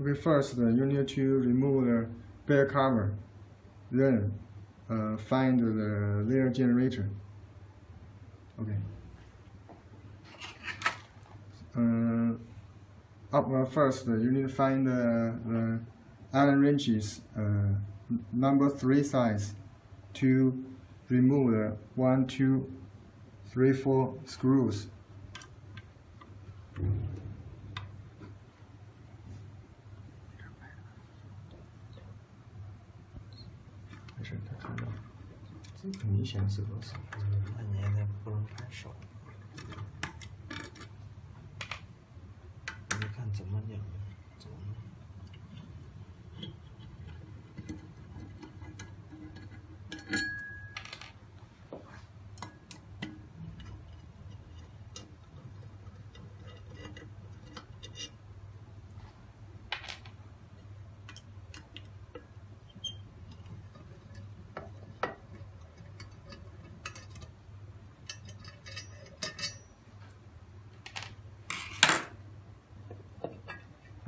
Okay, first you need to remove the back cover, then uh, find the laser generator. Okay. Uh, up uh, first, you need to find the, Allen wrenches uh, number three size to remove the one, two, three, four screws. 明显是多少那你现不能拍手。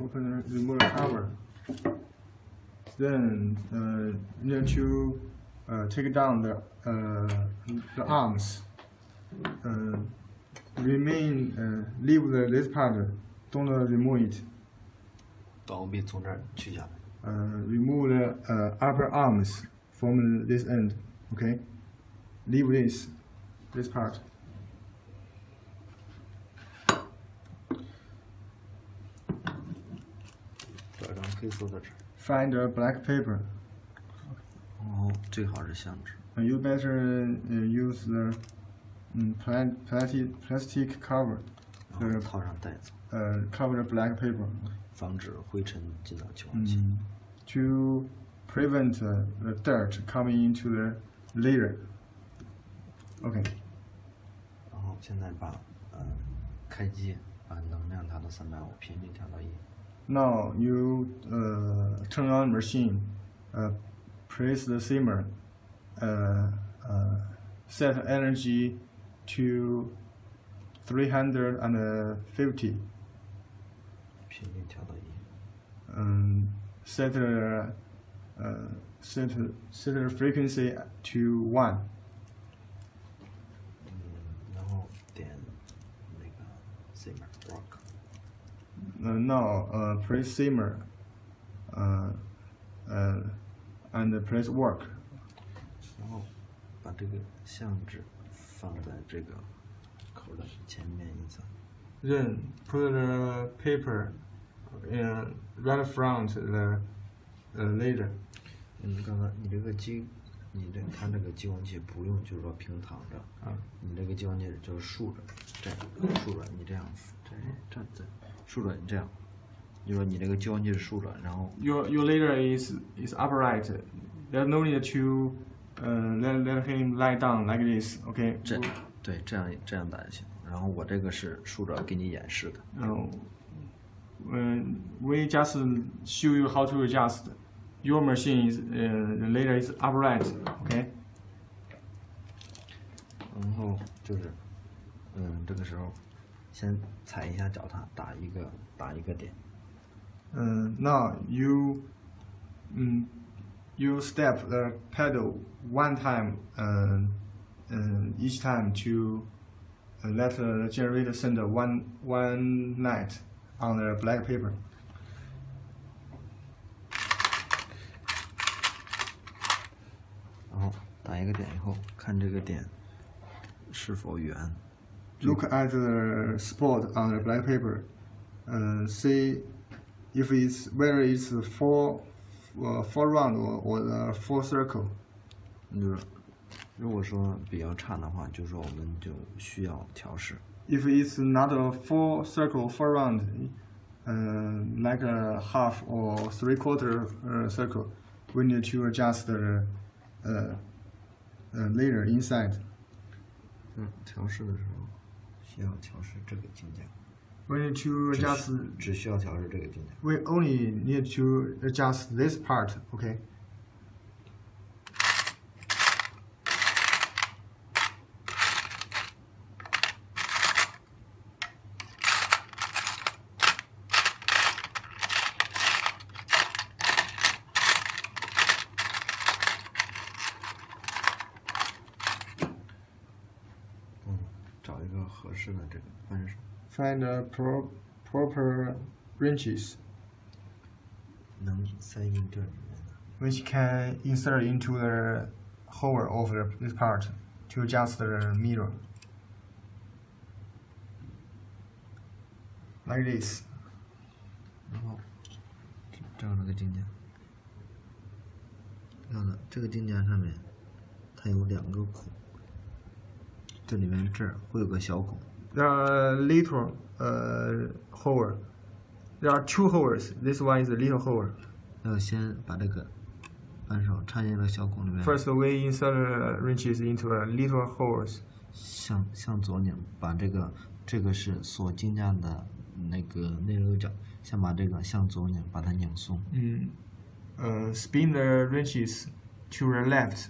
open the remove the cover. Then uh, you need to uh, take down the uh, the arms. Uh, remain uh, leave the this part. Don't remove it. 刀臂从这儿取下来， Uh, remove the uh, upper arms from this end. Okay. Leave this this part. 可以搜得指。Find a black paper. 哦，最好是相纸。You better uh, use the um, plastic plastic cover. 就是套上袋子。呃，cover the black paper. 防止灰尘进到球体。To prevent the dirt coming into the laser. OK。然后现在把呃开机，把能量调到三百五，频率调到一。now you uh, turn on machine, uh, press the simmer, uh, uh set energy to 350. Um, uh, uh, set, set, set frequency to 1. now uh, uh press simmer uh, uh, and press work. 然后把这个相纸放在这个口的前面一层。Then put the paper in right front the uh, laser. 你刚才你这个机你这它这个激光器不用，就是说平躺着，啊，你这个激光器就是竖着，这样竖着，你这样这样站在。竖转这样，就说你那个激光器是竖转，然后 your your laser is is upright. There's no need to, uh, let let him lie down like this. OK. 这对这样这样打就行。然后我这个是竖着给你演示的。嗯，嗯，we just show you how to adjust. Your machine is, uh, laser is upright. OK. 然后就是，嗯，这个时候。先踩一下脚踏，打一个打一个点， Uh, now you, um, you step the pedal one time, uh, uh, each time to uh, let the generator send one one light on the black paper. 然后打一个点以后，看这个点是否圆， look at the spot on the black paper and see if it's whether it's four uh, four round or, or the four circle. 就是如果说比较差的话，就说我们就需要调试。If it's not a full circle, four round, uh, like a half or three quarter uh, circle, we need to adjust the uh, uh, laser inside. 嗯，调试的时候。需要调试这个镜架，We need to adjust. 只需要调试这个镜架。We only need to adjust this part. Okay. Find the pro proper wrenches 能塞进这里面的。 which can insert into the hole of the, this part to adjust the mirror. Like this. 然后这样的个镜架，这样的这个镜架上面，它有两个孔，这里面这儿会有个小孔， There are little uh, hole. There are two holes. This one is a little hole. 要先把这个扳手插进了小孔里面， First, we insert the wrenches into the little holes. 向向左拧，把这个这个是锁镜架的那个内六角，先把这个向左拧，把它拧松， Mm. Uh, spin the wrenches to the left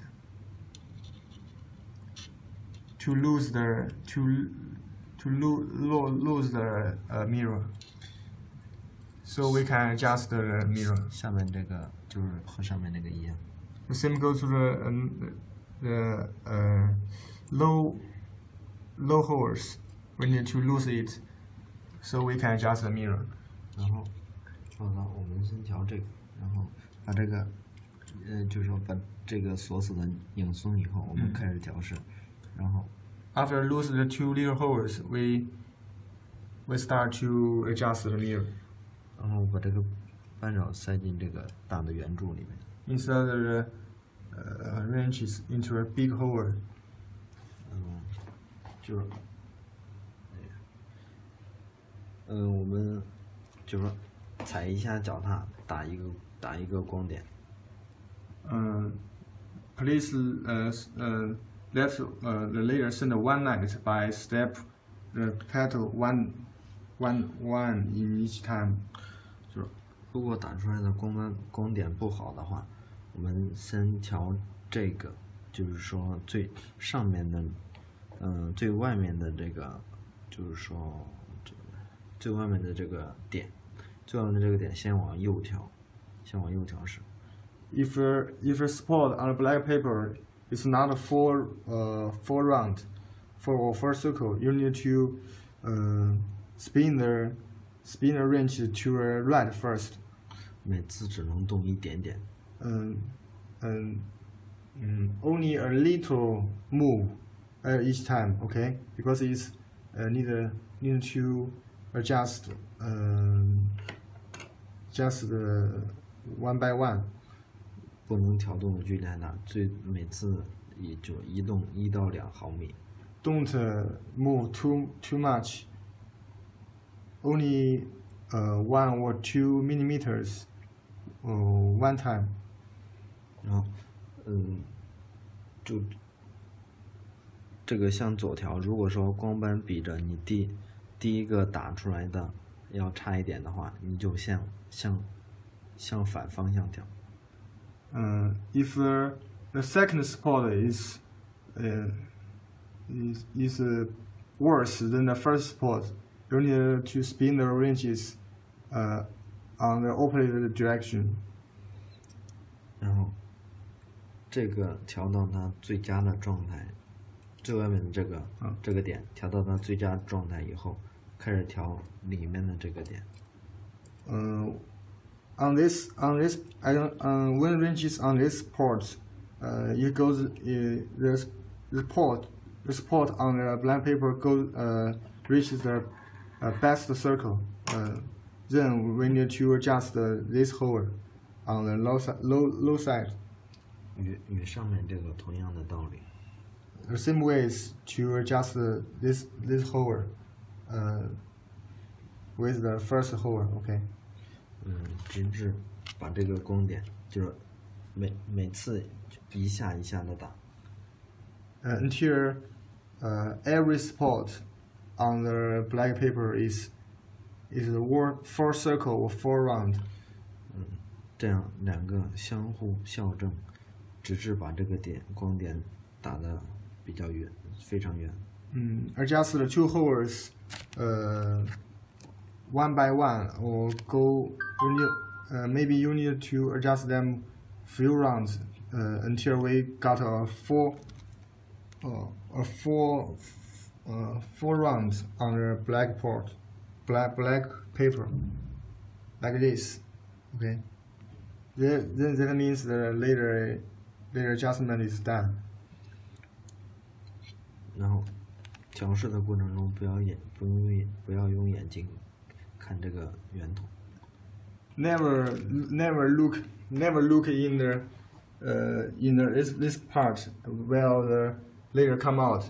to lose the to to lo- lo- lose the uh, mirror. So we can adjust the mirror. 下面这个就是和上面那个一样， The same goes to the um, the uh, low low holes. We need to lose it, so we can adjust the mirror. 然后，好了，我们先调这个，然后把这个，呃，就是说把这个锁死的拧松以后，我们开始调试，然后 After lose the two little holes, we we start to adjust the mirror. 然后把这个扳手塞进这个大的圆柱里面，Insert the uh, wrenches into a big hole. 嗯，就是，嗯、我们就是说踩一下脚踏，打一个打一个光点，Uh, please uh, s- uh, let uh, the layer send one light by step the pedal one one one in each time. 就是如果打出来的光斑光点不好的话，我们先调这个，就是说最上面的，嗯、最外面的这个，就是说这个最外面的这个点，最外面的这个点先往右调，先往右调试。If if spot on black paper is not a full uh, full round, for or full circle, you need to uh, spin the spin the wrench to the right first. 每次只能动一点点， Um, um, mm, only a little move uh, each time, okay? Because it's uh, need uh, need to adjust um, just the one by one. 不能调动的距离太大，最每次也就移动一到两毫米。Don't uh, move too too much. Only uh, one or two millimeters uh, one time. 然后，嗯，就这个向左调。如果说光斑比着你第第一个打出来的要差一点的话，你就向向向反方向调。Uh, if uh, the second spot is uh, is is uh, worse than the first spot, you need to spin the wrenches uh, on the opposite direction. 然后这个调到它最佳的状态，最外面的这个、嗯这个点调到它最佳状态以后，开始调里面的这个点。 Uh, on this on this I don't uh, when wrenches on this port, uh, it goes uh, the the port the spot on the blank paper goes uh, reaches the uh, best circle. Uh, then we need to adjust the, this hole on the low side low low side. 与与上面这个同样的道理。 The same ways to adjust the, this this hole uh, with the first hole. Okay. 嗯，直至把这个光点，就是每每次一下一下的打，uh, until uh, every spot on the black paper is is the word four circle or four round. 嗯这样两个相互校正，直至把这个点光点打的比较远，非常远。Mm, adjust the two holes uh, one by one or go you uh, maybe you need to adjust them few rounds uh, until we got a four uh, a four uh, four rounds on the blackboard black black paper like this okay? Then, then that means the laser the adjustment is done. 然后调试的过程中不要眼不用眼不要用眼睛看这个圆筒 never never look never look in the uh, in the, this this part will the laser come out,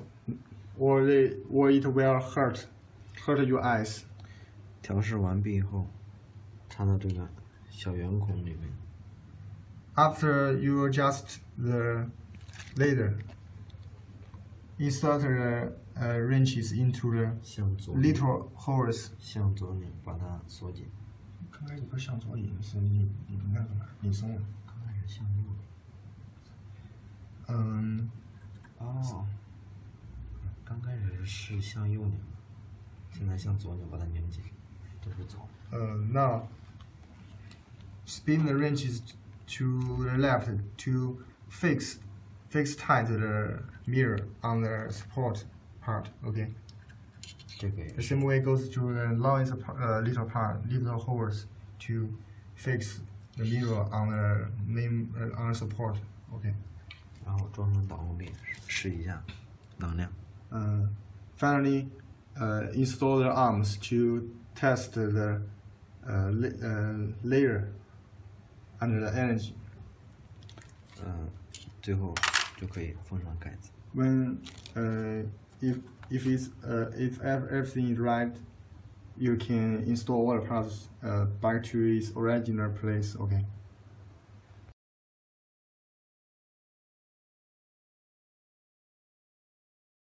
or they or it will hurt hurt your eyes. 调试完毕后，插到这个小圆孔里面。After you adjust the laser, insert the uh, wrenches into the little holes. 向左拧，把它缩紧。刚开始不是向左引，是引引那个嘛，引松了。刚开始向右拧。 Um, 哦，刚开始是向右拧的，现在向左拧把它拧紧，这是左。 uh, now, spin the wrenches to the left to fix fix tight the mirror on the support part. Okay. The same way goes to the lines uh, little part, little holes to fix the mirror on the main uh, on the support. Okay. uh, install the arms to test the uh, la uh, laser under the energy. Uh, 嗯，最后就可以封上盖子。When 呃。Uh, if if it's uh, if everything is right, you can install all the parts uh, back to its original place. Okay.